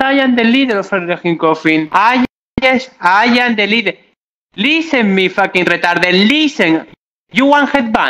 I am the leader of Coffin. I, yes, I am the leader. Listen me, fucking retarded. Listen. You want headband?